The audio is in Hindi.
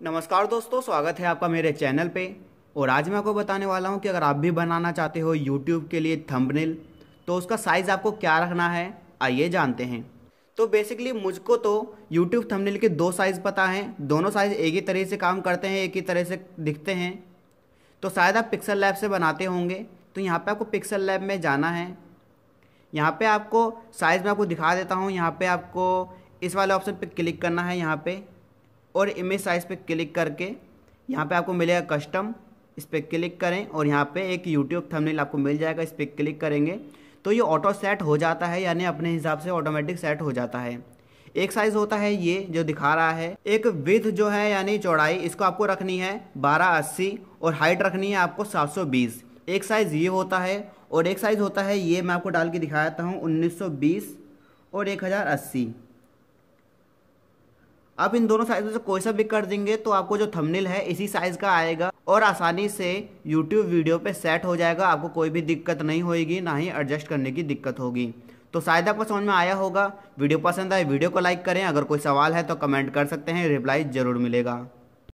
नमस्कार दोस्तों, स्वागत है आपका मेरे चैनल पे। और आज मैं आपको बताने वाला हूँ कि अगर आप भी बनाना चाहते हो यूट्यूब के लिए थंबनेल तो उसका साइज़ आपको क्या रखना है, आइए जानते हैं। तो बेसिकली मुझको तो यूट्यूब थंबनेल के दो साइज़ पता हैं, दोनों साइज़ एक ही तरह से काम करते हैं, एक ही तरह से दिखते हैं। तो शायद आप पिक्सल लैब से बनाते होंगे तो यहाँ पर आपको पिक्सल लैब में जाना है। यहाँ पे आपको साइज़ में आपको दिखा देता हूँ, यहाँ पे आपको इस वाले ऑप्शन पे क्लिक करना है, यहाँ पे। और इमेज साइज़ पे क्लिक करके यहाँ पे आपको मिलेगा कस्टम इस पर क्लिक करें और यहाँ पे एक यूट्यूब थंबनेल आपको मिल जाएगा, इस पर क्लिक करेंगे। तो ये ऑटो सेट हो जाता है, यानी अपने हिसाब से ऑटोमेटिक सेट हो जाता है। एक साइज़ होता है ये जो दिखा रहा है। एक विथ जो है, यानी चौड़ाई, इसको आपको रखनी है बारह अस्सी और हाइट रखनी है आपको सात सौ बीस। एक साइज़ ये होता है और एक साइज़ होता है ये मैं आपको डाल के दिखाता हूँ उन्नीस सौ बीस और एक हज़ार अस्सी। आप इन दोनों साइज़ से कोई सा भी कर देंगे तो आपको जो थंबनेल है, इसी साइज़ का आएगा और आसानी से यूट्यूब वीडियो पे सेट हो जाएगा। आपको कोई भी दिक्कत नहीं होगी ना ही एडजस्ट करने की दिक्कत होगी। तो शायद आपको समझ में आया होगा। वीडियो पसंद आए, वीडियो को लाइक करें। अगर कोई सवाल है तो कमेंट कर सकते हैं रिप्लाई ज़रूर मिलेगा।